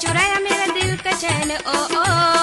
चुराया मेरा दिल का चैन ओ ओ।